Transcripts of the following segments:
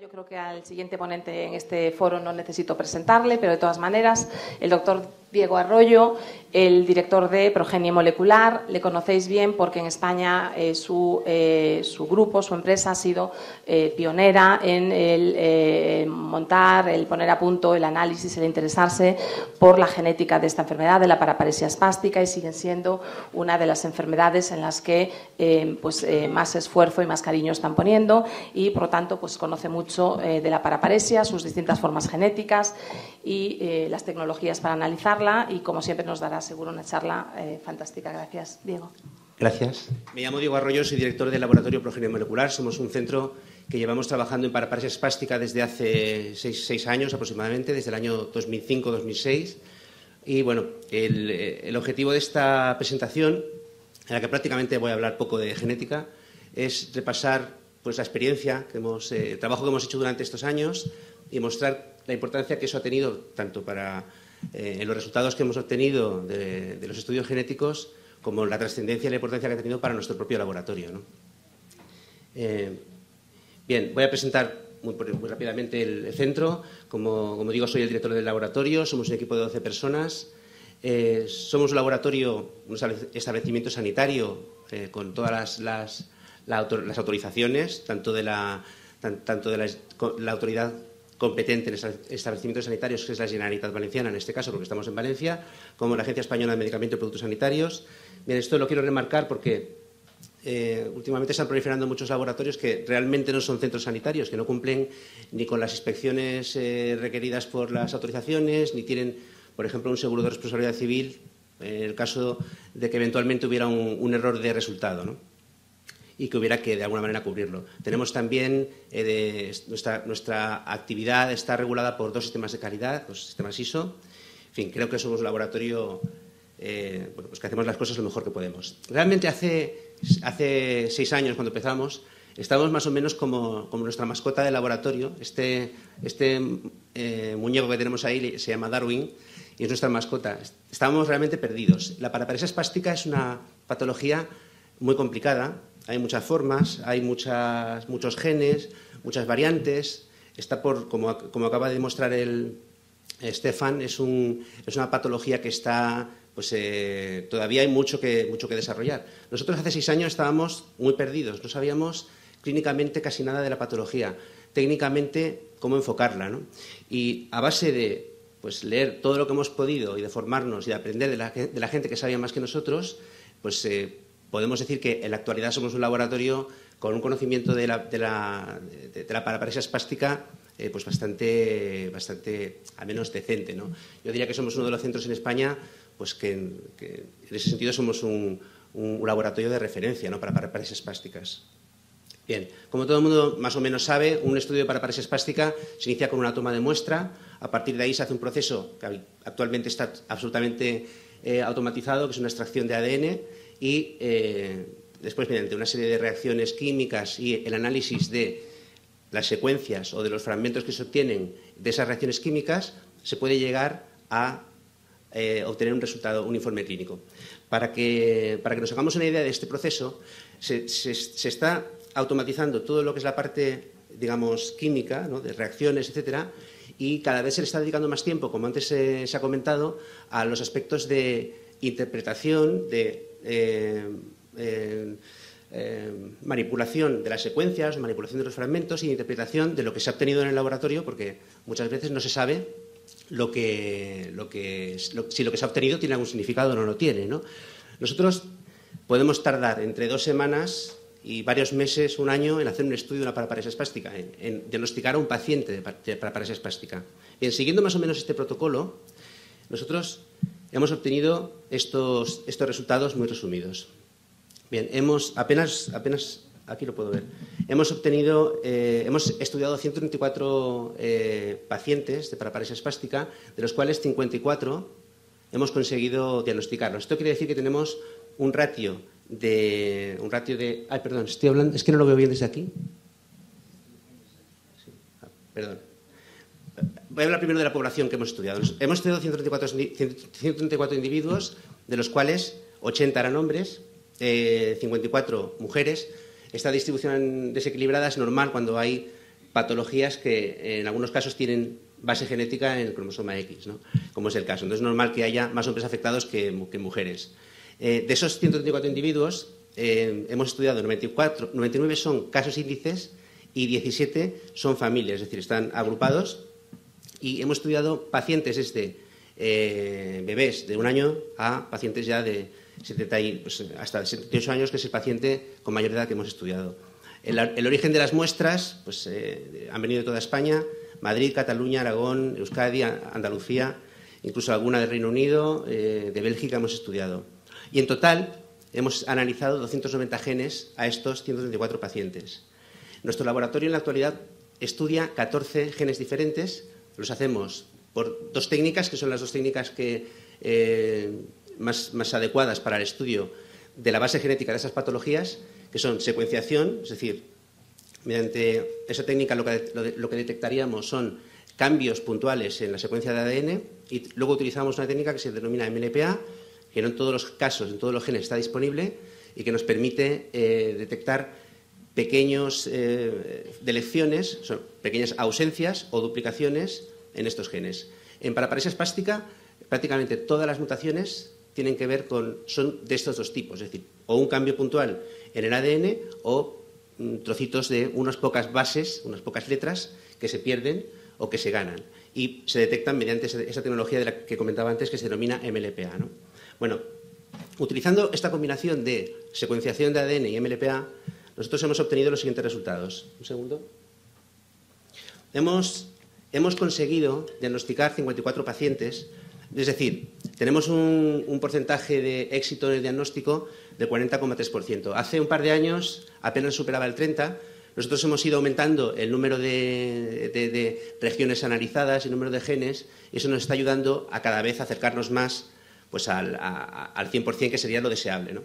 Yo creo que al siguiente ponente en este foro no necesito presentarle, pero de todas maneras, el doctor Diego Arroyo, el director de Progenie Molecular. Le conocéis bien porque en España eh, su, eh, su, grupo, su empresa ha sido eh, pionera en el montar, el poner a punto el análisis, el interesarse por la genética de esta enfermedad, de la paraparesia espástica, y siguen siendo una de las enfermedades en las que pues, más esfuerzo y más cariño están poniendo y, por lo tanto, pues, conoce mucho de la paraparesia, sus distintas formas genéticas y las tecnologías para analizarla y, como siempre, nos dará seguro una charla eh, fantástica. Gracias, Diego. Gracias. Me llamo Diego Arroyo, soy director del Laboratorio Progenia Molecular. Somos un centro que llevamos trabajando en paraparesia espástica desde hace seis, años aproximadamente, desde el año 2005-2006. Y bueno, el, objetivo de esta presentación, en la que prácticamente voy a hablar poco de genética, es repasar pues, la experiencia, que hemos, eh, el trabajo que hemos hecho durante estos años y mostrar la importancia que eso ha tenido tanto para eh, en los resultados que hemos obtenido de, los estudios genéticos como la trascendencia y la importancia que ha tenido para nuestro propio laboratorio. Eh, bien, voy a presentar muy, rápidamente el, centro. Como, digo, soy el director del laboratorio, somos un equipo de 12 personas. Eh, somos un laboratorio, un establecimiento sanitario con todas las, autorizaciones, tanto de la, tanto de la autoridad competente en establecimientos sanitarios, que es la Generalitat Valenciana, en este caso, porque estamos en Valencia, como la Agencia Española de Medicamentos y Productos Sanitarios. Bien, esto lo quiero remarcar porque eh, últimamente están proliferando muchos laboratorios que realmente no son centros sanitarios, que no cumplen ni con las inspecciones eh, requeridas por las autorizaciones, ni tienen, por ejemplo, un seguro de responsabilidad civil en el caso de que eventualmente hubiera un, un error de resultado. ¿no? Y que hubiera que de alguna manera cubrirlo. Tenemos también eh, nuestra, actividad está regulada por dos sistemas de calidad, dos sistemas ISO. En fin, creo que somos un laboratorio eh, pues que hacemos las cosas lo mejor que podemos. Realmente hace, hace seis años, cuando empezamos, estábamos más o menos como, nuestra mascota de laboratorio. Este, este eh, muñeco que tenemos ahí se llama Darwin y es nuestra mascota. Estábamos realmente perdidos. La paraparesia espástica es una patología muy complicada hay muchas formas, hay muchas, muchos genes, muchas variantes. Está por, como, acaba de demostrar el Stefan, es una patología que está, pues eh, todavía hay mucho que, mucho que desarrollar. Nosotros hace seis años estábamos muy perdidos, no sabíamos clínicamente casi nada de la patología, técnicamente cómo enfocarla. ¿no? Y a base de pues, leer todo lo que hemos podido y de formarnos y de aprender de la, de la gente que sabía más que nosotros, pues eh, podemos decir que en la actualidad somos un laboratorio con un conocimiento de la, de la, de, la paraparesia espástica eh, pues bastante, bastante, al menos decente. ¿no? Yo diría que somos uno de los centros en España pues que, en ese sentido somos un, laboratorio de referencia ¿no? para paraparesias espásticas. Bien, como todo el mundo más o menos sabe, un estudio de paraparesia espástica se inicia con una toma de muestra, a partir de ahí se hace un proceso que actualmente está absolutamente eh, automatizado, que es una extracción de ADN, y eh, después, mediante una serie de reacciones químicas y el análisis de las secuencias o de los fragmentos que se obtienen de esas reacciones químicas, se puede llegar a eh, obtener un resultado, un informe clínico. Para que, para que nos hagamos una idea de este proceso, se, está automatizando todo lo que es la parte, digamos, química, de reacciones, etcétera, y cada vez se le está dedicando más tiempo, como antes se ha comentado, a los aspectos de interpretación, de eh, eh, eh, manipulación de las secuencias, manipulación de los fragmentos y interpretación de lo que se ha obtenido en el laboratorio, porque muchas veces no se sabe si lo que se ha obtenido tiene algún significado o no lo tiene. Nosotros podemos tardar entre dos semanas y varios meses, un año, en hacer un estudio de una paraparesia espástica, en, diagnosticar a un paciente de paraparesia espástica. Bien, siguiendo más o menos este protocolo, nosotros hemos obtenido estos, estos resultados muy resumidos. Bien, hemos apenas, apenas aquí lo puedo ver. Hemos obtenido, eh, hemos estudiado 134 eh, pacientes de paraparesia espástica, de los cuales 54 hemos conseguido diagnosticarlos. Esto quiere decir que tenemos un ratio de, un ratio de, ay, perdón, estoy hablando, es que no lo veo bien desde aquí. Ah, perdón. Voy a hablar primero de la población que hemos estudiado. Hemos estudiado 134, individuos, de los cuales 80 eran hombres, 54 eh, mujeres. Esta distribución desequilibrada es normal cuando hay patologías que en algunos casos tienen base genética en el cromosoma X, ¿no? como es el caso. Entonces es normal que haya más hombres afectados que, mujeres. Eh, de esos 134 individuos, eh, hemos estudiado 94, 99 son casos índices y 17 son familias, es decir, están agrupados. Y hemos estudiado pacientes desde eh, bebés de un año a pacientes ya de 70 pues, hasta 78 años, que es el paciente con mayor edad que hemos estudiado. El, origen de las muestras pues, eh, han venido de toda España, Madrid, Cataluña, Aragón, Euskadi, Andalucía, incluso alguna del Reino Unido, eh, de Bélgica hemos estudiado. Y en total hemos analizado 290 genes a estos 134 pacientes. Nuestro laboratorio en la actualidad estudia 14 genes diferentes. Los hacemos por dos técnicas, que son las dos técnicas que, eh, más, adecuadas para el estudio de la base genética de esas patologías que son secuenciación, es decir, mediante esa técnica lo que, detectaríamos son cambios puntuales en la secuencia de ADN y luego utilizamos una técnica que se denomina MLPA, que no en todos los casos, en todos los genes está disponible y que nos permite eh, detectar pequeños eh, delecciones, pequeñas ausencias o duplicaciones en estos genes. En paraparesia espástica, prácticamente todas las mutaciones tienen que ver con, son de estos dos tipos, es decir, o un cambio puntual en el ADN o mm, trocitos de unas pocas bases, unas pocas letras que se pierden o que se ganan. Y se detectan mediante esa tecnología de la que comentaba antes que se denomina MLPA. Bueno, utilizando esta combinación de secuenciación de ADN y MLPA, nosotros hemos obtenido los siguientes resultados. Un segundo. Hemos, hemos conseguido diagnosticar 54 pacientes, es decir, tenemos un, porcentaje de éxito en el diagnóstico del 40,3%. Hace un par de años apenas superaba el 30%. Nosotros hemos ido aumentando el número de, regiones analizadas el número de genes y eso nos está ayudando a cada vez acercarnos más pues, al, 100%, que sería lo deseable.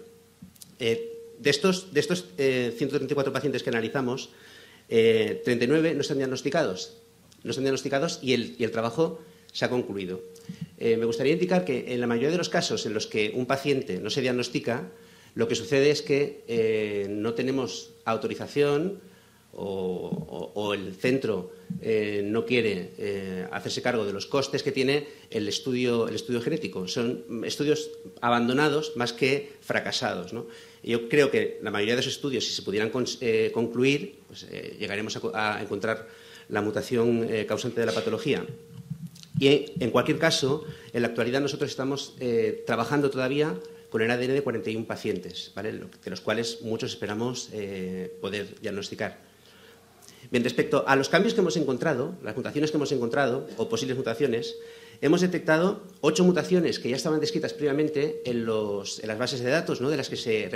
Eh, de estos, de estos 134 eh, pacientes que analizamos, 39 eh, no están diagnosticados. No están diagnosticados y el trabajo se ha concluido. Eh, me gustaría indicar que en la mayoría de los casos en los que un paciente no se diagnostica, lo que sucede es que eh, no tenemos autorización o, el centro eh, no quiere hacerse cargo de los costes que tiene el estudio, el estudio genético. Son estudios abandonados más que fracasados. Yo creo que la mayoría de esos estudios, si se pudieran concluir, pues, llegaremos a, a, encontrar la mutación causante de la patología. Y en cualquier caso, en la actualidad nosotros estamos eh, trabajando todavía con el ADN de 41 pacientes, de los cuales muchos esperamos eh, poder diagnosticar. Bien, respecto a los cambios que hemos encontrado, las mutaciones que hemos encontrado, o posibles mutaciones, hemos detectado ocho mutaciones que ya estaban descritas previamente en, las bases de datos de las que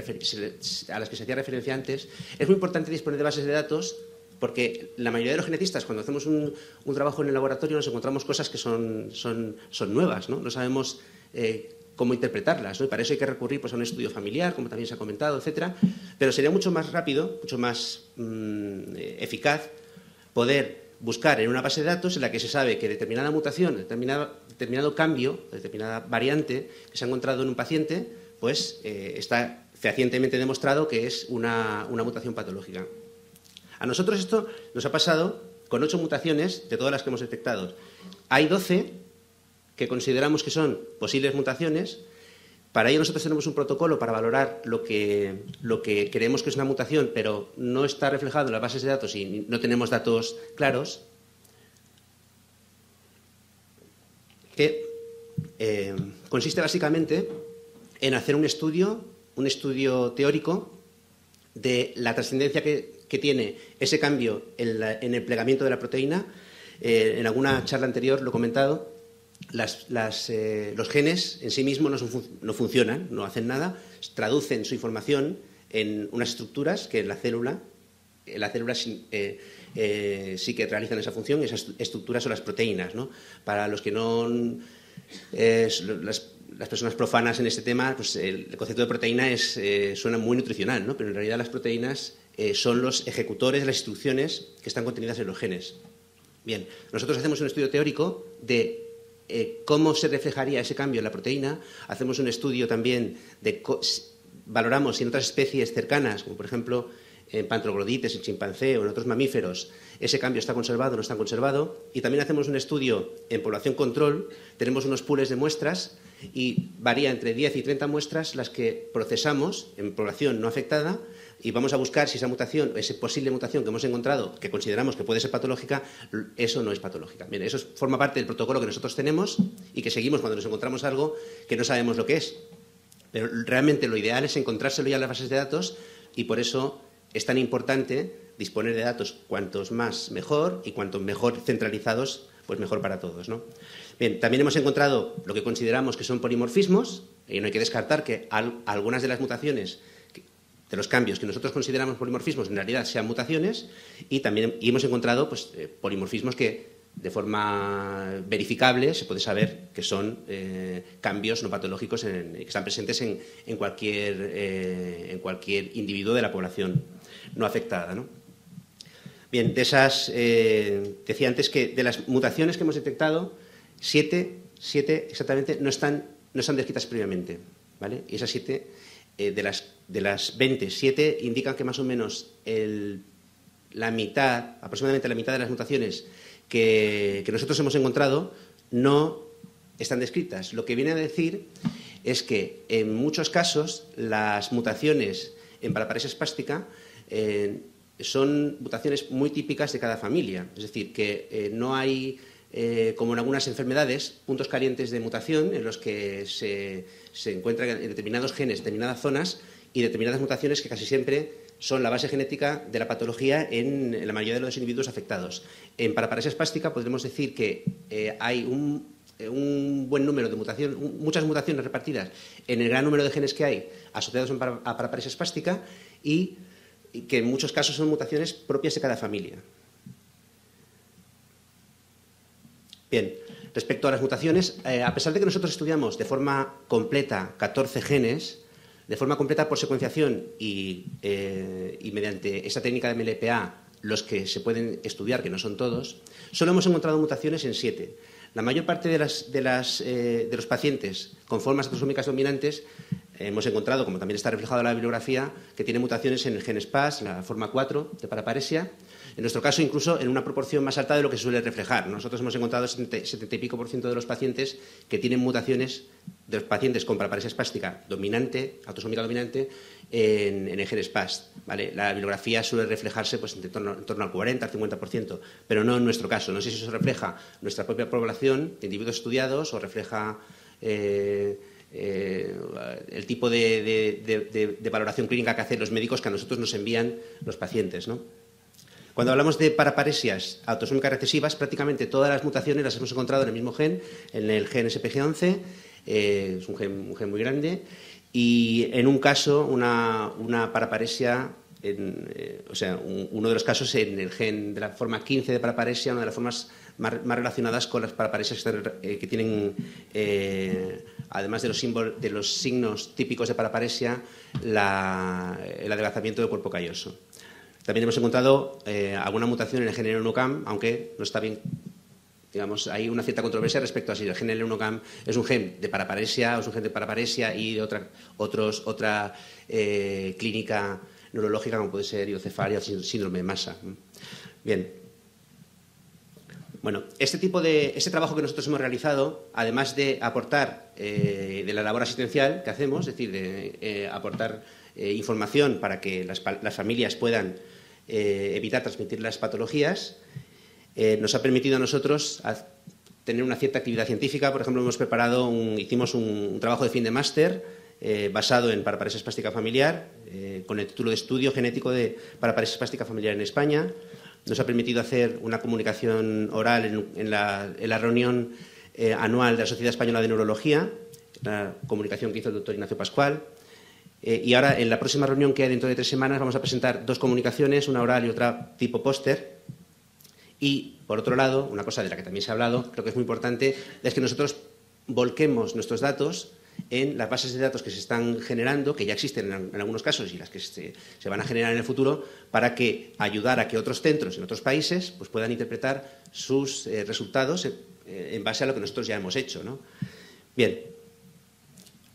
a las que se hacía referencia antes. Es muy importante disponer de bases de datos porque la mayoría de los genetistas, cuando hacemos un, trabajo en el laboratorio, nos encontramos cosas que son, nuevas, ¿no? sabemos eh, cómo interpretarlas, para eso hay que recurrir pues, a un estudio familiar, como también se ha comentado, etcétera. Pero sería mucho más rápido, mucho más mm, eficaz poder buscar en una base de datos en la que se sabe que determinada mutación, determinado cambio, determinada variante que se ha encontrado en un paciente, pues eh, está fehacientemente demostrado que es una mutación patológica. A nosotros esto nos ha pasado con ocho mutaciones de todas las que hemos detectado. Hay doce que consideramos que son posibles mutaciones. Para ello nosotros tenemos un protocolo para valorar lo que, lo que creemos que es una mutación, pero no está reflejado en las bases de datos y no tenemos datos claros. Que eh, consiste básicamente en hacer un estudio, un estudio teórico de la trascendencia que que tiene ese cambio en, el plegamiento de la proteína. Eh, en alguna charla anterior lo he comentado, eh, los genes en sí mismos no, funcionan, no hacen nada, traducen su información en unas estructuras que en la célula, en la célula eh, sí que realizan esa función, esas estructuras son las proteínas. Para los que no... Las, personas profanas en este tema, pues el, concepto de proteína es, suena muy nutricional, ¿no? pero en realidad las proteínas eh, son los ejecutores de las instrucciones que están contenidas en los genes. Bien, nosotros hacemos un estudio teórico de eh, cómo se reflejaría ese cambio en la proteína, hacemos un estudio también de valoramos si en otras especies cercanas, como por ejemplo en pantroglodites, en chimpancé o en otros mamíferos, ese cambio está conservado o no está conservado. Y también hacemos un estudio en población control, tenemos unos pools de muestras y varía entre 10 y 30 muestras las que procesamos en población no afectada y vamos a buscar si esa mutación, esa posible mutación que hemos encontrado, que consideramos que puede ser patológica, eso no es patológica. Bien, eso forma parte del protocolo que nosotros tenemos y que seguimos cuando nos encontramos algo que no sabemos lo que es. Pero realmente lo ideal es encontrárselo ya en las bases de datos y por eso es tan importante disponer de datos cuantos más mejor y cuanto mejor centralizados, pues mejor para todos. ¿no? También hemos encontrado lo que consideramos que son polimorfismos, y no hay que descartar que algunas de las mutaciones, de los cambios que nosotros consideramos polimorfismos, en realidad sean mutaciones, y también hemos encontrado pues, eh, polimorfismos que de forma verificable se puede saber que son eh, cambios no patológicos que están presentes en, cualquier, eh, en cualquier individuo de la población no afectada. ¿no? Bien, de esas, decía antes que de las mutaciones que hemos detectado, Siete, siete exactamente no están, no están descritas previamente. ¿vale? Y esas siete, eh, de, las, de las 20, siete indican que más o menos la mitad, aproximadamente la mitad de las mutaciones que, nosotros hemos encontrado no están descritas. Lo que viene a decir es que en muchos casos las mutaciones en paraparesia espástica eh, son mutaciones muy típicas de cada familia. Es decir, que eh, no hay como en algunas enfermedades, puntos calientes de mutación en los que se, encuentran en determinados genes, determinadas zonas y determinadas mutaciones que casi siempre son la base genética de la patología en, la mayoría de los individuos afectados. En paraparesia espástica podemos decir que eh, hay un, buen número de mutaciones, muchas mutaciones repartidas en el gran número de genes que hay asociados a paraparesia espástica y que en muchos casos son mutaciones propias de cada familia. Bien, respecto a las mutaciones, eh, a pesar de que nosotros estudiamos de forma completa 14 genes, de forma completa por secuenciación eh, y, mediante esa técnica de MLPA, los que se pueden estudiar, que no son todos, solo hemos encontrado mutaciones en siete. La mayor parte de, eh, los pacientes con formas autosómicas dominantes hemos encontrado, como también está reflejado en la bibliografía, que tienen mutaciones en el gen SPAS, la forma 4 de paraparesia, en nuestro caso, incluso en una proporción más alta de lo que suele reflejar. Nosotros hemos encontrado 70 y pico por ciento de los pacientes que tienen mutaciones de los pacientes con paraparesia espástica dominante, autosómica dominante, en, el gen SPAS. La bibliografía suele reflejarse pues, en, torno, al 40, al 50%, pero no en nuestro caso. No sé si eso refleja nuestra propia población de individuos estudiados o refleja eh, eh, el tipo de, de, valoración clínica que hacen los médicos que a nosotros nos envían los pacientes. ¿no? Cuando hablamos de paraparesias autosómicas recesivas, prácticamente todas las mutaciones las hemos encontrado en el mismo gen, en el gen SPG11, eh, es un gen, muy grande, y en un caso, una, paraparesia, eh, o sea, uno de los casos en el gen de la forma 15 de paraparesia, una de las formas más, relacionadas con las paraparesias que, eh, tienen, además de los, de los signos típicos de paraparesia, el adelgazamiento del cuerpo calloso. También hemos encontrado eh, alguna mutación en el género NUCAM, aunque no está bien. Digamos, hay una cierta controversia respecto a si el gen NUCAM es un gen de paraparesia o es un gen de paraparesia y de otra, otros, otra eh, clínica neurológica como puede ser hidrocefalia o síndrome de masa. Bien. Bueno, este tipo de este trabajo que nosotros hemos realizado, además de aportar eh, de la labor asistencial que hacemos, es decir, de aportar información para que las, las familias puedan eh, evitar transmitir las patologías, eh, nos ha permitido a nosotros tener una cierta actividad científica. Por ejemplo, hemos preparado, hicimos un, trabajo de fin de máster eh, basado en paraparesia espástica familiar, con el título de Estudio Genético de Paraparesia espástica familiar en España. Nos ha permitido hacer una comunicación oral en, la, en la, reunión anual de la Sociedad Española de Neurología, la comunicación que hizo el doctor Ignacio Pascual. Eh, y ahora, en la próxima reunión que hay dentro de tres semanas, vamos a presentar dos comunicaciones, una oral y otra tipo póster. Y, por otro lado, una cosa de la que también se ha hablado, creo que es muy importante, es que nosotros volquemos nuestros datos en las bases de datos que se están generando, que ya existen en, algunos casos y las que se, van a generar en el futuro, para que ayudar a que otros centros en otros países pues, puedan interpretar sus eh, resultados eh, en, base a lo que nosotros ya hemos hecho. ¿no? Bien,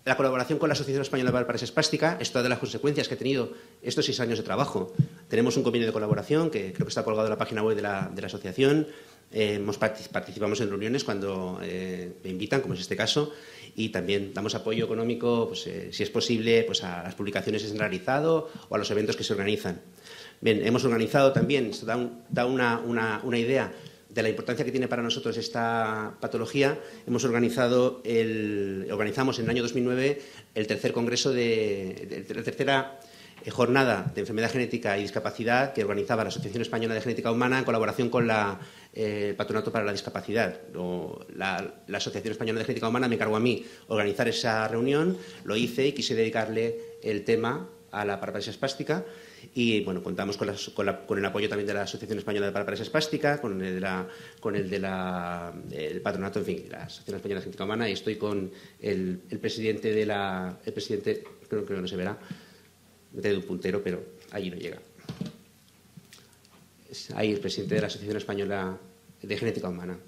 la colaboración con la Asociación Española para Paraparesia Espástica es todas las consecuencias que ha tenido estos seis años de trabajo. Tenemos un convenio de colaboración que creo que está colgado en la página web de la, asociación. Eh, participamos en reuniones cuando eh, me invitan, como es este caso, y también damos apoyo económico, pues, eh, si es posible, pues a las publicaciones descentralizado o a los eventos que se organizan. Bien, hemos organizado también, esto da, una, idea de la importancia que tiene para nosotros esta patología, hemos organizado el, organizamos en el año 2009 el tercer congreso de, la tercera eh, jornada de enfermedad genética y discapacidad que organizaba la Asociación Española de Genética Humana en colaboración con la, eh, el Patronato para la Discapacidad. la, Asociación Española de Genética Humana me encargó a mí organizar esa reunión, lo hice y quise dedicarle el tema a la paraparesia espástica y bueno, contamos con, con, el apoyo también de la Asociación Española de Paraparesia Espástica, con el de la, con la patronato, en fin, la Asociación Española de Genética Humana y estoy con el, presidente de la el presidente creo que no se verá me de un puntero, pero allí no llega. ahí el presidente de la Asociación Española de Genética Humana.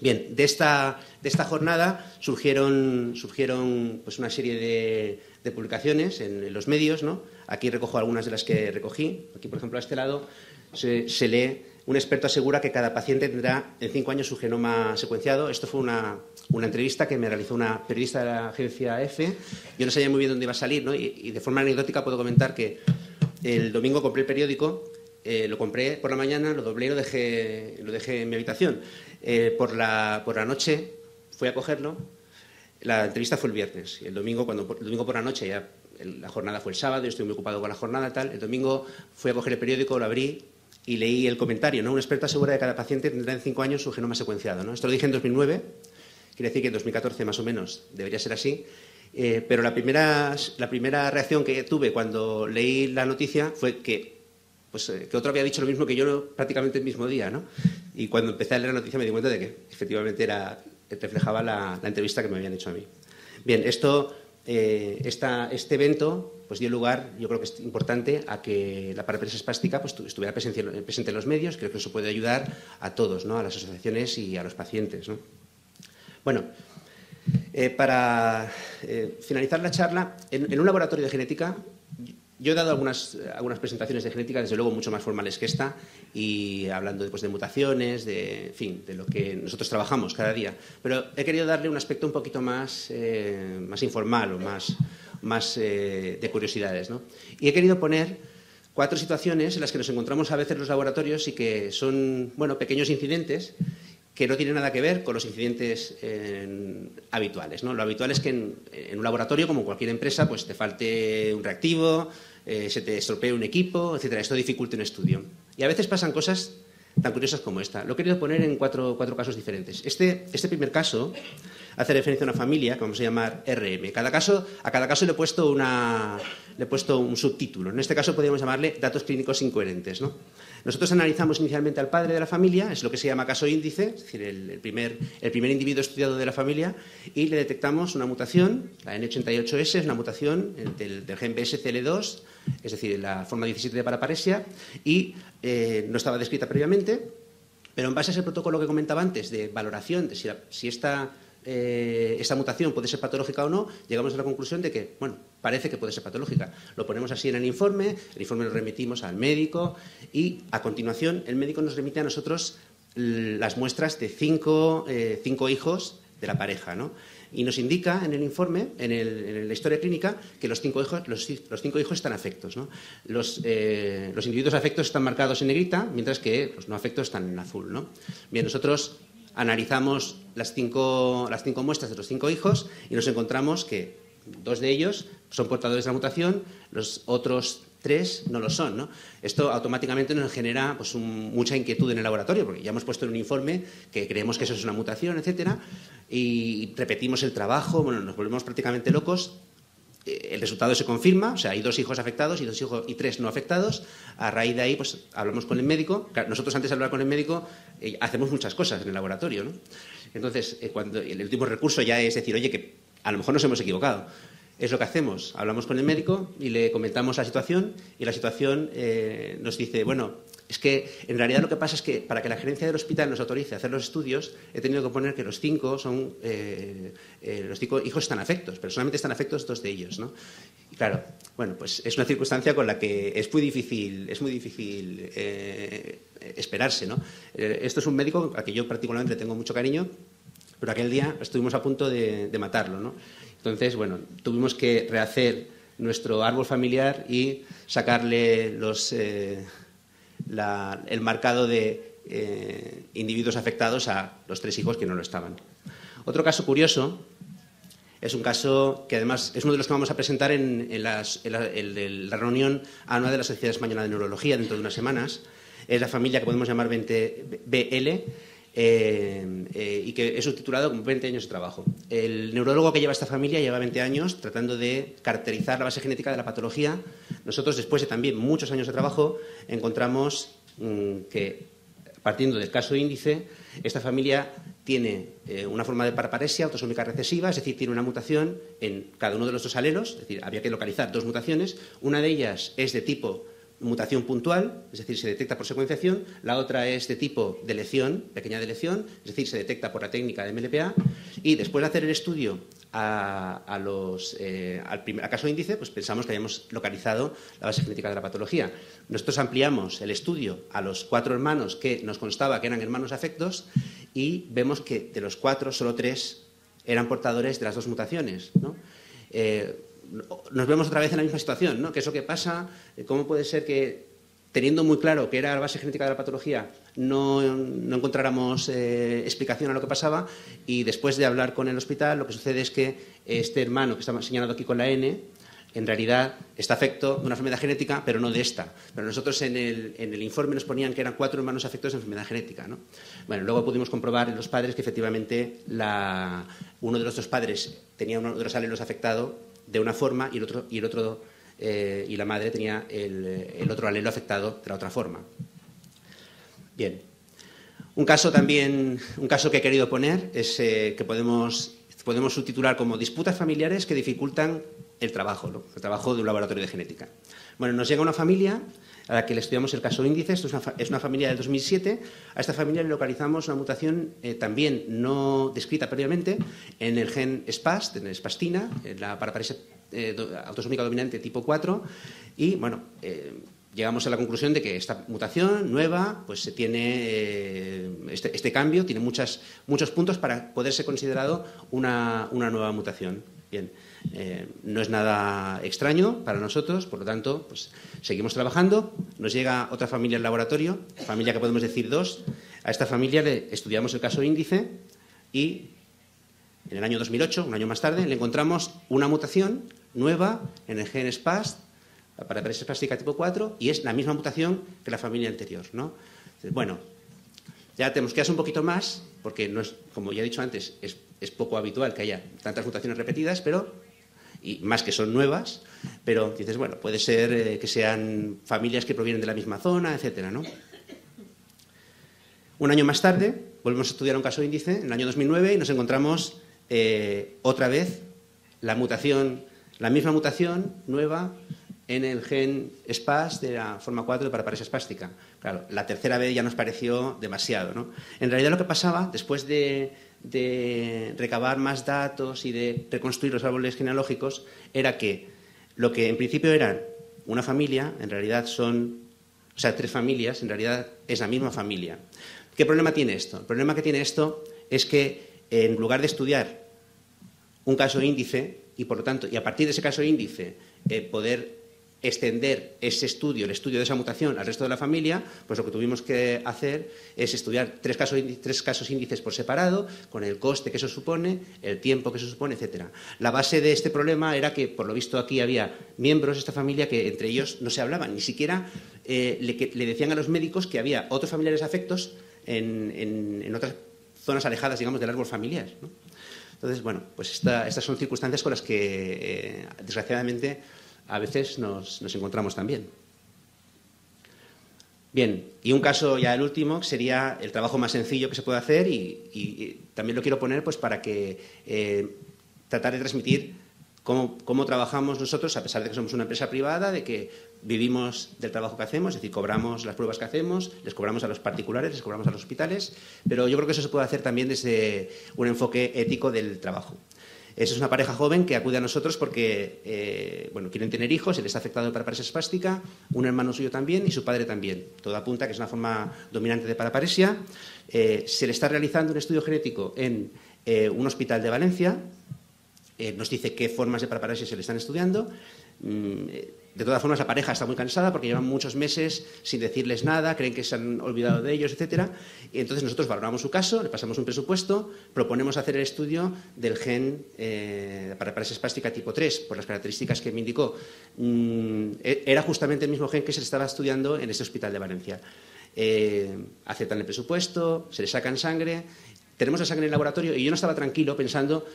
Bien, de esta, de esta jornada surgieron, surgieron pues una serie de, publicaciones en, los medios. ¿no? Aquí recojo algunas de las que recogí. Aquí, por ejemplo, a este lado se, lee un experto asegura que cada paciente tendrá en cinco años su genoma secuenciado. Esto fue una, una entrevista que me realizó una periodista de la agencia EFE. Yo no sabía muy bien dónde iba a salir, ¿no? y, de forma anecdótica puedo comentar que el domingo compré el periódico, eh, lo compré por la mañana, lo doblé y lo dejé, lo dejé en mi habitación. Eh, por, la, por la noche fui a cogerlo. La entrevista fue el viernes. El domingo, cuando, el domingo por la noche, ya la jornada fue el sábado, yo estoy muy ocupado con la jornada tal. El domingo fui a coger el periódico, lo abrí y leí el comentario. ¿no? Un experto asegura que cada paciente tendrá en cinco años su genoma secuenciado. ¿no? Esto lo dije en 2009 Quiere decir que en 2014 más o menos debería ser así. Eh, pero la primera, la primera reacción que tuve cuando leí la noticia fue que, pues, eh, que otro había dicho lo mismo que yo prácticamente el mismo día. ¿no? Y cuando empecé a leer la noticia me di cuenta de que efectivamente era, reflejaba la, entrevista que me habían hecho a mí. Bien, esto, eh, este evento pues dio lugar, yo creo que es importante, a que la paraparesia espástica pues, estuviera presente, en los medios. Creo que eso puede ayudar a todos, ¿no? a las asociaciones y a los pacientes. ¿no? Bueno, eh, para eh, finalizar la charla, en, un laboratorio de genética, yo he dado algunas, algunas, presentaciones de genética, desde luego mucho más formales que esta, y hablando después de mutaciones, de, fin, de lo que nosotros trabajamos cada día. Pero he querido darle un aspecto un poquito más, eh, informal o más, más de curiosidades. ¿no? Y he querido poner cuatro situaciones en las que nos encontramos a veces en los laboratorios y que son bueno, pequeños incidentes que no tiene nada que ver con los incidentes habituales. Lo habitual es que en, un laboratorio, como cualquier empresa, pues te falte un reactivo, eh, se te estropee un equipo, etcétera. Esto dificulte un estudio. Y a veces pasan cosas tan curiosas como esta. Lo he querido poner en cuatro, cuatro casos diferentes. Este, este primer caso hace referencia a una familia que vamos a llamar RM. Cada caso, a cada caso le he puesto, una, le he puesto un subtítulo. En este caso podríamos llamarle datos clínicos incoherentes. ¿no? Nosotros analizamos inicialmente al padre de la familia, es lo que se llama caso índice, es decir, el, primer, el primer, individuo estudiado de la familia, y le detectamos una mutación, la N88S, es una mutación del, gen BSCL2, es decir, la forma 17 de paraparesia, y eh, no estaba descrita previamente, pero en base a ese protocolo que comentaba antes de valoración de si, esta eh, esa mutación puede ser patológica o no, llegamos a la conclusión de que, bueno, parece que puede ser patológica. Lo ponemos así en el informe, el informe lo remitimos al médico y a continuación el médico nos remite a nosotros las muestras de cinco, eh, hijos de la pareja, ¿no? Y nos indica en el informe, en, la historia clínica, que los cinco hijos, los, cinco hijos están afectos. ¿no? Los, eh, los, individuos afectos están marcados en negrita, mientras que los no afectos están en azul. ¿no? Bien, nosotros analizamos las cinco, las cinco muestras de los cinco hijos y nos encontramos que dos de ellos son portadores de la mutación, los otros tres no lo son. ¿no? Esto automáticamente nos genera pues, mucha inquietud en el laboratorio, porque ya hemos puesto en un informe que creemos que eso es una mutación, etcétera, y repetimos el trabajo, bueno, nos volvemos prácticamente locos eh, el resultado se confirma, o sea, hay dos hijos afectados y, dos hijos, y tres no afectados. A raíz de ahí, pues hablamos con el médico. Nosotros antes de hablar con el médico eh, hacemos muchas cosas en el laboratorio, ¿no? Entonces, eh, cuando el último recurso ya es decir, oye, que a lo mejor nos hemos equivocado. Es lo que hacemos. Hablamos con el médico y le comentamos la situación y la situación eh, nos dice, bueno, es que en realidad lo que pasa es que para que la gerencia del hospital nos autorice a hacer los estudios, he tenido que poner que los cinco son eh, eh, los cinco hijos están afectos, pero solamente están afectos dos de ellos, ¿no? Y claro, bueno, pues es una circunstancia con la que es muy difícil, es muy difícil esperarse, ¿no? esto es un médico a que yo particularmente tengo mucho cariño, pero aquel día estuvimos a punto de, de matarlo, ¿no? Entonces, bueno, tuvimos que rehacer nuestro árbol familiar y sacarle eh, el marcado de eh, individuos afectados a los tres hijos que no lo estaban. Otro caso curioso es un caso que además es uno de los que vamos a presentar en, la, reunión anual de la Sociedad Española de Neurología dentro de unas semanas. Es la familia que podemos llamar BL eh, eh, y que es subtitulado como 20 años de trabajo. El neurólogo que lleva esta familia lleva 20 años tratando de caracterizar la base genética de la patología. Nosotros, después de también muchos años de trabajo, encontramos mm, que, partiendo del caso índice, esta familia tiene eh, una forma de paraparesia autosómica recesiva, es decir, tiene una mutación en cada uno de los dos alelos, es decir, había que localizar dos mutaciones. Una de ellas es de tipo mutación puntual, es decir, se detecta por secuenciación, la otra es de tipo de lección, pequeña lección, es decir, se detecta por la técnica de MLPA, y después de hacer el estudio a, los, eh, al primer, caso índice, pues pensamos que habíamos localizado la base genética de la patología. Nosotros ampliamos el estudio a los cuatro hermanos que nos constaba que eran hermanos afectos y vemos que de los cuatro, solo tres eran portadores de las dos mutaciones. ¿no? Eh, nos vemos otra vez en la misma situación, ¿no? ¿Qué es lo que pasa? ¿Cómo puede ser que, teniendo muy claro que era la base genética de la patología, no, encontráramos eh, explicación a lo que pasaba? Y después de hablar con el hospital, lo que sucede es que este hermano que está señalado aquí con la N, en realidad está afecto de una enfermedad genética, pero no de esta. Pero nosotros en el, informe nos ponían que eran cuatro hermanos afectos de enfermedad genética. ¿no? Bueno, luego pudimos comprobar en los padres que efectivamente uno de los dos padres tenía uno de los alelos afectado de una forma y el otro, y el otro eh, y la madre tenía el, otro alelo afectado de la otra forma. Bien. Un caso también, un caso que he querido poner es eh, que podemos, podemos subtitular como disputas familiares que dificultan el trabajo, el trabajo de un laboratorio de genética. Bueno, nos llega una familia a la que le estudiamos el caso índice, esto es una, familia del 2007, a esta familia le localizamos una mutación eh, también no descrita previamente en el gen SPAS, en espastina, en la paraparesia eh, autosómica dominante tipo 4, y bueno, eh, llegamos a la conclusión de que esta mutación nueva, pues se tiene este, este, cambio tiene muchas, muchos puntos para poder ser considerado una, una nueva mutación. Bien. Eh, no es nada extraño para nosotros, por lo tanto, pues seguimos trabajando. Nos llega otra familia al laboratorio, familia que podemos decir dos. A esta familia le estudiamos el caso índice y en el año 2008, un año más tarde, le encontramos una mutación nueva en el gen SPAS para paredes espástica tipo 4 y es la misma mutación que la familia anterior. ¿no? Bueno, ya tenemos que hacer un poquito más, porque no es, como ya he dicho antes, es, es poco habitual que haya tantas mutaciones repetidas, pero y más que son nuevas, pero dices, bueno, puede ser eh, que sean familias que provienen de la misma zona, etcétera, ¿no? Un año más tarde, volvemos a estudiar un caso índice, en el año 2009, y nos encontramos eh, otra vez la mutación, la misma mutación nueva en el gen SPAS de la forma 4 de paraparesia espástica. Claro, la tercera vez ya nos pareció demasiado, ¿no? En realidad lo que pasaba, después de de recabar más datos y de reconstruir los árboles genealógicos era que lo que en principio eran una familia, en realidad son, o sea, tres familias, en realidad es la misma familia. ¿Qué problema tiene esto? El problema que tiene esto es que en lugar de estudiar un caso índice y por lo tanto, y a partir de ese caso índice, eh, poder extender ese estudio, el estudio de esa mutación al resto de la familia, pues lo que tuvimos que hacer es estudiar tres casos, tres casos índices por separado, con el coste que eso supone, el tiempo que eso supone, etcétera. La base de este problema era que, por lo visto, aquí había miembros de esta familia que entre ellos no se hablaban, ni siquiera eh, le, decían a los médicos que había otros familiares afectos en, otras zonas alejadas, digamos, del árbol familiar. Entonces, bueno, pues estas son circunstancias con las que, eh, desgraciadamente, a veces nos, encontramos también. Bien, y un caso ya el último sería el trabajo más sencillo que se puede hacer y, también lo quiero poner pues para que eh, tratar de transmitir cómo, cómo, trabajamos nosotros, a pesar de que somos una empresa privada, de que vivimos del trabajo que hacemos, es decir, cobramos las pruebas que hacemos, les cobramos a los particulares, les cobramos a los hospitales, pero yo creo que eso se puede hacer también desde un enfoque ético del trabajo. Esa es una pareja joven que acude a nosotros porque eh, bueno, quieren tener hijos, él está afectado de paraparesia espástica, un hermano suyo también y su padre también. Todo apunta que es una forma dominante de paraparesia. Eh, se le está realizando un estudio genético en eh, un hospital de Valencia. nos dice qué formas de paraparesia se le están estudiando. Mm, de todas formas, la pareja está muy cansada porque llevan muchos meses sin decirles nada, creen que se han olvidado de ellos, etcétera. Y entonces nosotros valoramos su caso, le pasamos un presupuesto, proponemos hacer el estudio del gen eh, para paraparesia espástica tipo 3, por las características que me indicó. Mm, e-, era justamente el mismo gen que se estaba estudiando en este hospital de Valencia. Eh, aceptan el presupuesto, se le sacan sangre, tenemos la sangre en el laboratorio y yo no estaba tranquilo pensando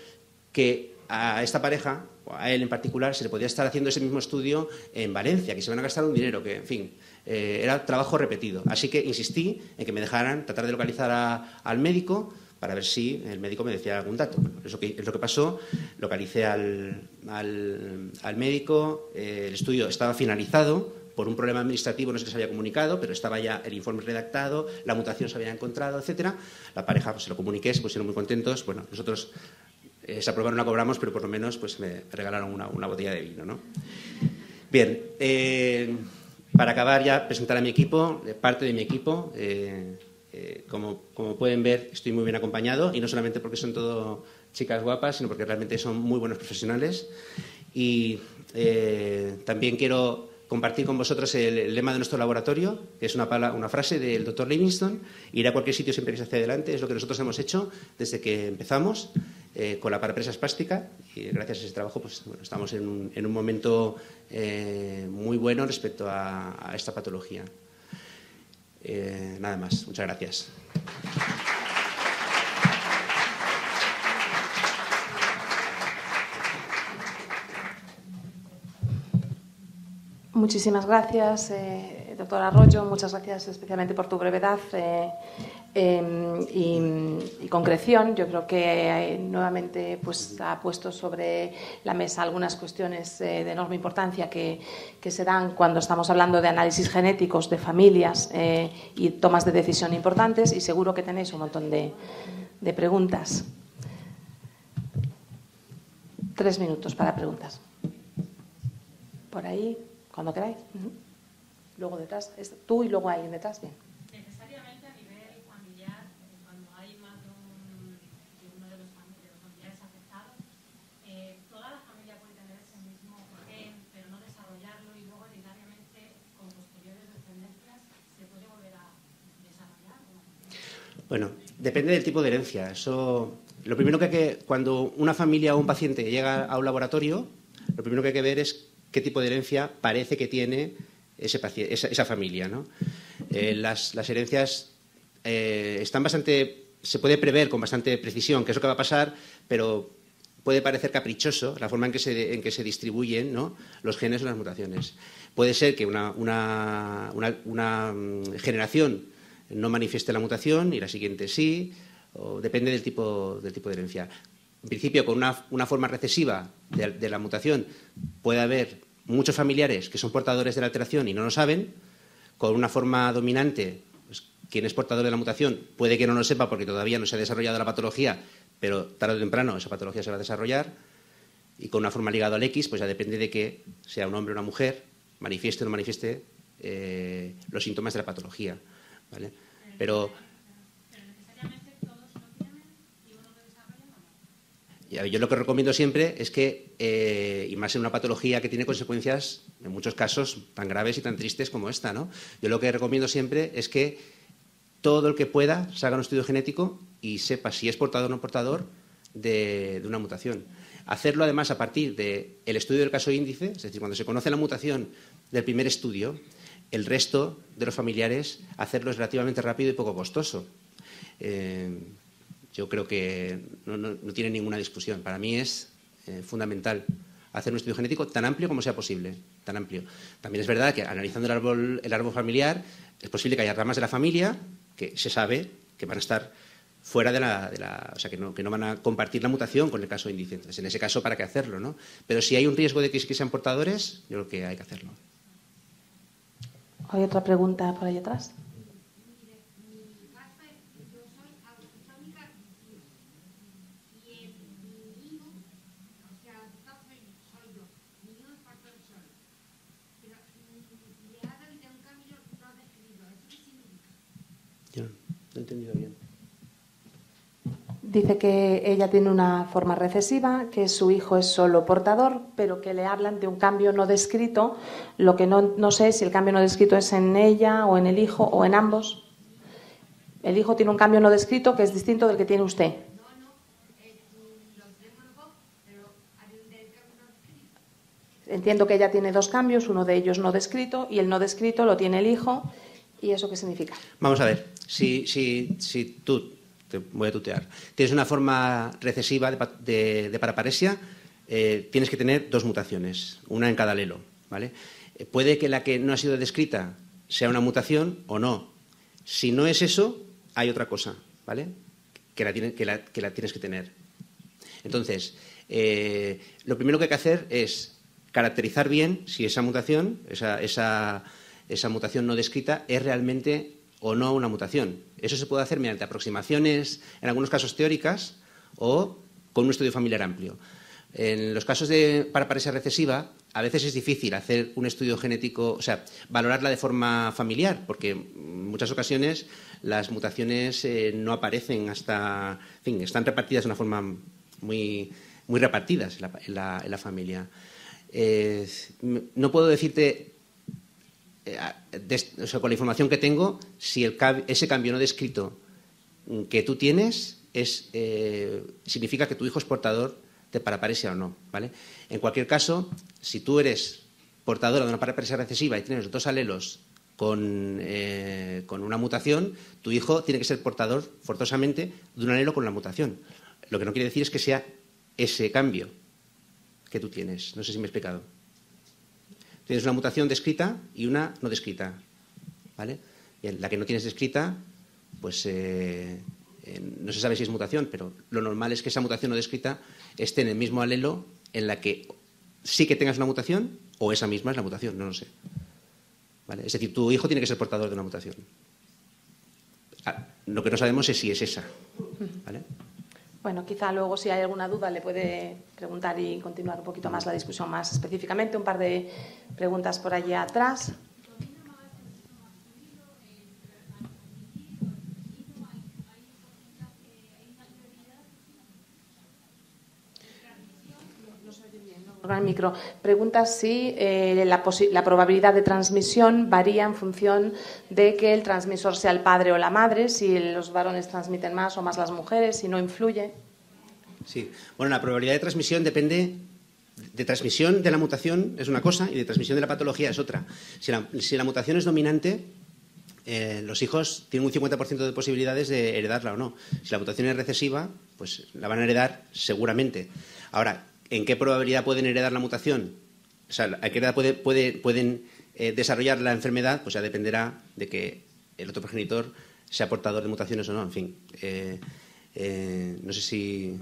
que a esta pareja, o a él en particular, se le podía estar haciendo ese mismo estudio en Valencia, que se van a gastar un dinero, que, en fin, eh, era trabajo repetido. Así que insistí en que me dejaran tratar de localizar al médico para ver si el médico me decía algún dato. eso es lo que pasó. Localicé al, médico, eh, el estudio estaba finalizado, por un problema administrativo no se les había comunicado, pero estaba ya el informe redactado, la mutación se había encontrado, etcétera. La pareja pues, se lo comuniqué, se pusieron muy contentos. Bueno, nosotros eh, esa prueba no la cobramos, pero por lo menos pues, me regalaron una, botella de vino. ¿no? Bien, eh, para acabar ya, presentar a mi equipo, parte de mi equipo. Eh, como, como, pueden ver, estoy muy bien acompañado y no solamente porque son todo chicas guapas, sino porque realmente son muy buenos profesionales. Y también quiero compartir con vosotros el, lema de nuestro laboratorio, que es una, una frase del doctor Livingston, ir a cualquier sitio siempre que se hace adelante, es lo que nosotros hemos hecho desde que empezamos eh, con la parapresa espástica y gracias a ese trabajo pues, estamos en un, momento eh, muy bueno respecto a, esta patología. Eh, nada más, muchas gracias. Muchísimas gracias, doctor Arroyo. Muchas gracias especialmente por tu brevedad eh, em, y, concreción. Yo creo que eh, nuevamente pues, ha puesto sobre la mesa algunas cuestiones de enorme importancia que, se dan cuando estamos hablando de análisis genéticos de familias y tomas de decisión importantes. Y seguro que tenéis un montón de, de preguntas. Tres minutos para preguntas. Por ahí. Cuando queráis. Luego detrás, tú y luego alguien detrás, bien. Necesariamente a nivel familiar, cuando hay más de, uno de los familiares afectados, eh, toda la familia puede tener ese mismo gen, pero no desarrollarlo y luego hereditariamente con posteriores descendencias se puede volver a desarrollar. Bueno, depende del tipo de herencia. Eso, lo primero que hay que, cuando una familia o un paciente llega a un laboratorio, lo primero que hay que ver es qué tipo de herencia parece que tiene esa, familia. Eh, las, herencias eh, están bastante, se puede prever con bastante precisión qué es lo que va a pasar, pero puede parecer caprichoso la forma en que se, en que se distribuyen los genes o las mutaciones. Puede ser que una, mm, generación no manifieste la mutación y la siguiente sí, depende del tipo, del tipo de herencia. En principio, con una, forma recesiva de, la mutación puede haber muchos familiares que son portadores de la alteración y no lo saben, con una forma dominante, pues, quien es portador de la mutación puede que no lo sepa porque todavía no se ha desarrollado la patología, pero tarde o temprano esa patología se va a desarrollar, y con una forma ligada al X, pues ya depende de que sea un hombre o una mujer, manifieste o no manifieste eh, los síntomas de la patología. ¿Vale? Pero Yo lo que recomiendo siempre es que, eh, y más en una patología que tiene consecuencias, en muchos casos, tan graves y tan tristes como esta, ¿no? Yo lo que recomiendo siempre es que todo el que pueda se haga un estudio genético y sepa si es portador o no portador de, una mutación. Hacerlo además a partir del estudio del caso índice, es decir, cuando se conoce la mutación del primer estudio, el resto de los familiares hacerlo es relativamente rápido y poco costoso. Eh, yo creo que no, tiene ninguna discusión. Para mí es eh, fundamental hacer un estudio genético tan amplio como sea posible, tan amplio. También es verdad que analizando el árbol, el árbol familiar es posible que haya ramas de la familia que se sabe que van a estar fuera de la, de la o sea, que no, que no, van a compartir la mutación con el caso índice. Entonces, en ese caso, ¿para qué hacerlo? ¿no? Pero si hay un riesgo de que, que sean portadores, yo creo que hay que hacerlo. ¿Hay otra pregunta por ahí atrás? No he entendido bien. Dice que ella tiene una forma recesiva, que su hijo es solo portador, pero que le hablan de un cambio no descrito. Lo que no, no sé si el cambio no descrito es en ella o en el hijo o en ambos. El hijo tiene un cambio no descrito que es distinto del que tiene usted. Entiendo que ella tiene dos cambios, uno de ellos no descrito y el no descrito lo tiene el hijo. ¿Y eso qué significa? Vamos a ver, si, si, si tú, te voy a tutear, tienes una forma recesiva de, paraparesia, eh, tienes que tener dos mutaciones, una en cada alelo. ¿vale? Eh, puede que la que no ha sido descrita sea una mutación o no. Si no es eso, hay otra cosa, ¿vale? Que la, tienes que tener. Entonces, eh, lo primero que hay que hacer es caracterizar bien si esa mutación, esa mutación no descrita, es realmente o no una mutación. Eso se puede hacer mediante aproximaciones, en algunos casos teóricas, o con un estudio familiar amplio. En los casos de paraparesia recesiva, a veces es difícil hacer un estudio genético, o sea, valorarla de forma familiar, porque en muchas ocasiones las mutaciones eh, no aparecen hasta, en fin, están repartidas de una forma muy, muy repartidas en la, en la, familia. Eh, no puedo decirte de, o sea, con la información que tengo, si el, ese cambio no descrito que tú tienes es, eh, significa que tu hijo es portador de paraparesia o no. ¿vale? En cualquier caso, si tú eres portadora de una paraparesia recesiva y tienes dos alelos con, eh, con, una mutación, tu hijo tiene que ser portador forzosamente de un alelo con la mutación. Lo que no quiere decir es que sea ese cambio que tú tienes. No sé si me he explicado. Tienes una mutación descrita y una no descrita. ¿vale? La que no tienes descrita, pues eh, eh, no se sabe si es mutación, pero lo normal es que esa mutación no descrita esté en el mismo alelo en la que sí que tengas una mutación o esa misma es la mutación, no lo sé. ¿Vale? Es decir, tu hijo tiene que ser portador de una mutación. Ah, lo que no sabemos es si es esa. ¿vale? Bueno, quizá luego si hay alguna duda le puede preguntar y continuar un poquito más la discusión más específicamente. Un par de preguntas por allá atrás. Pregunta si eh, la, la, probabilidad de transmisión varía en función de que el transmisor sea el padre o la madre, si los varones transmiten más o más las mujeres, si no influye. Sí, bueno, la probabilidad de transmisión depende de transmisión de la mutación es una cosa y de transmisión de la patología es otra. Si la, si la mutación es dominante, eh, los hijos tienen un 50% de posibilidades de heredarla o no. Si la mutación es recesiva, pues la van a heredar seguramente. Ahora, ¿en qué probabilidad pueden heredar la mutación? O sea, ¿a qué edad puede, puede, pueden eh, desarrollar la enfermedad? Pues ya dependerá de que el otro progenitor sea portador de mutaciones o no. En fin, eh, eh, no sé si,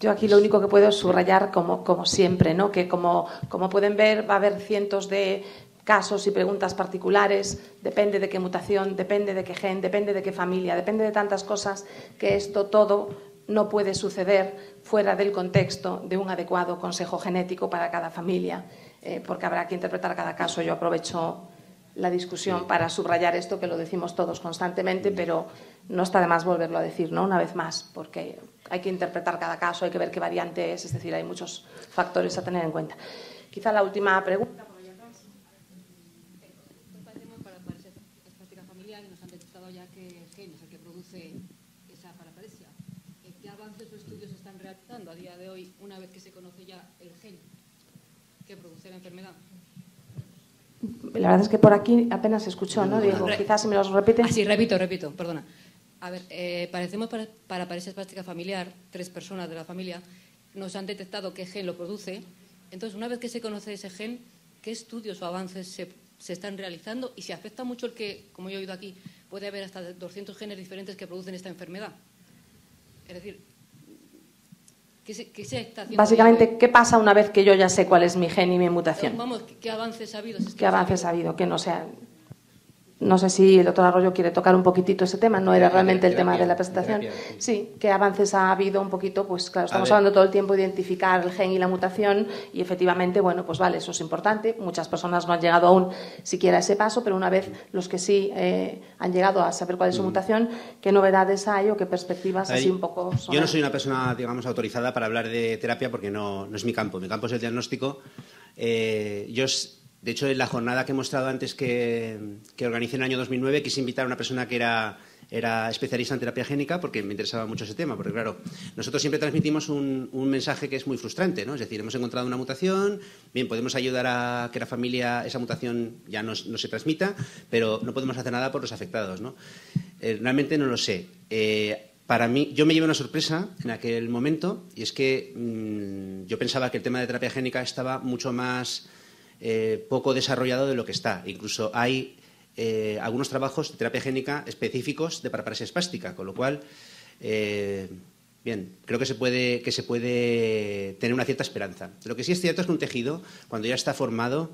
Yo aquí lo único que puedo subrayar, como, como siempre, ¿no? que como, como pueden ver, va a haber cientos de casos y preguntas particulares, depende de qué mutación, depende de qué gen, depende de qué familia, depende de tantas cosas, que esto todo no puede suceder fuera del contexto de un adecuado consejo genético para cada familia, eh, porque habrá que interpretar cada caso. Yo aprovecho la discusión para subrayar esto, que lo decimos todos constantemente, pero no está de más volverlo a decir, ¿no? Una vez más, porque hay que interpretar cada caso, hay que ver qué variante es, es decir, hay muchos factores a tener en cuenta. Quizá la última pregunta. a día de hoy, una vez que se conoce ya el gen que produce la enfermedad? La verdad es que por aquí apenas se escuchó, ¿no, Diego? Quizás si me los repite. Ah, sí, repito, repito, perdona. A ver, eh, parecemos para, para parecer plástica familiar, tres personas de la familia nos han detectado qué gen lo produce. Entonces, una vez que se conoce ese gen, ¿qué estudios o avances se, se están realizando? Y si afecta mucho el que, como yo he oído aquí, puede haber hasta 200 genes diferentes que producen esta enfermedad. Es decir, ¿qué se, qué se está haciendo? Básicamente, ¿qué pasa una vez que yo ya sé cuál es mi gen y mi mutación? Vamos, ¿qué avances ha habido? ¿Qué avances ha habido? Que no sea. No sé si el doctor Arroyo quiere tocar un poquitito ese tema, no era realmente el terapia, tema de la presentación. terapia, Sí, ¿qué avances ha habido un poquito? Pues claro, estamos hablando todo el tiempo de identificar el gen y la mutación y efectivamente, bueno, pues vale, eso es importante. Muchas personas no han llegado aún siquiera a ese paso, pero una vez los que sí eh, han llegado a saber cuál es su mutación, ¿qué novedades hay o qué perspectivas ver, así un poco son? Yo no soy una persona, digamos, autorizada para hablar de terapia porque no, no es mi campo. Mi campo es el diagnóstico. Eh, yo, de hecho, en la jornada que he mostrado antes que, que organicé en el año 2009, quise invitar a una persona que era, era especialista en terapia génica porque me interesaba mucho ese tema. Porque, claro, nosotros siempre transmitimos un, un mensaje que es muy frustrante, ¿no? Es decir, hemos encontrado una mutación, bien, podemos ayudar a que la familia, esa mutación ya no, no se transmita, pero no podemos hacer nada por los afectados, ¿no? Eh, realmente no lo sé. Eh, para mí, yo me llevé una sorpresa en aquel momento y es que mm, yo pensaba que el tema de terapia génica estaba mucho más eh, poco desarrollado de lo que está. Incluso hay eh, algunos trabajos de terapia génica específicos de paraparesia espástica, con lo cual, eh, bien, creo que se, puede, que se puede tener una cierta esperanza. Lo que sí es cierto es que un tejido, cuando ya está formado,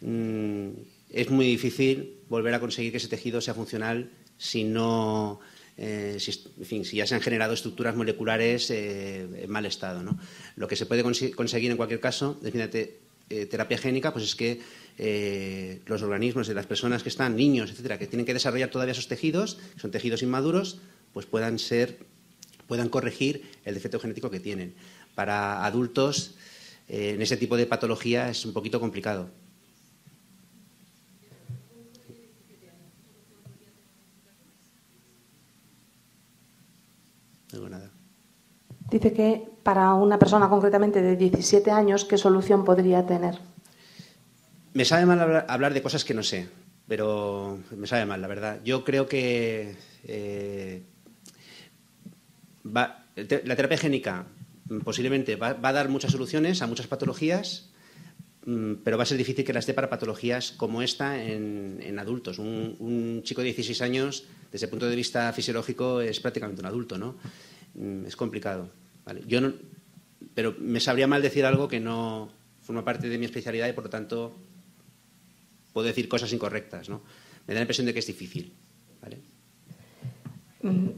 mm, es muy difícil volver a conseguir que ese tejido sea funcional si no en fin, si ya se han generado estructuras moleculares eh, en mal estado. ¿no? Lo que se puede conseguir en cualquier caso, defínate, eh, terapia génica, pues es que eh, los organismos de las personas que están, niños, etcétera, que tienen que desarrollar todavía esos tejidos, que son tejidos inmaduros, pues puedan ser, puedan corregir el defecto genético que tienen. Para adultos, eh, en ese tipo de patología es un poquito complicado. No nada. Dice que para una persona concretamente de 17 años, ¿qué solución podría tener? Me sabe mal hablar, de cosas que no sé, pero me sabe mal, la verdad. Yo creo que eh, va- la terapia génica mm, posiblemente va, a dar muchas soluciones a muchas patologías, mm, pero va a ser difícil que las dé para patologías como esta en, en adultos. Un, un chico de 16 años, desde el punto de vista fisiológico, es prácticamente un adulto, ¿no? Mm, Es complicado. Yo no, pero me sabría mal decir algo que no forma parte de mi especialidad y, por lo tanto, puedo decir cosas incorrectas, ¿no? Me da la impresión de que es difícil, ¿vale? Mm,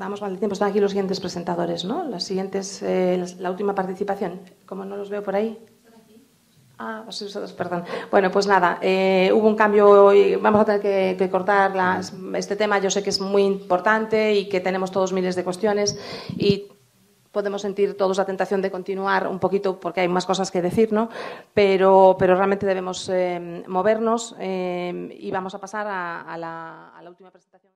Vamos mal de tiempo. Están aquí los siguientes presentadores, ¿no? Las siguientes, eh, la última participación. Como no los veo por ahí. Ah, sí, perdón. Bueno, pues nada, eh, hubo un cambio y vamos a tener que, que cortar las- este tema. Yo sé que es muy importante y que tenemos todos miles de cuestiones y podemos sentir todos la tentación de continuar un poquito porque hay más cosas que decir, ¿no? Pero, pero realmente debemos eh, movernos eh, y vamos a pasar a- la- a la última presentación.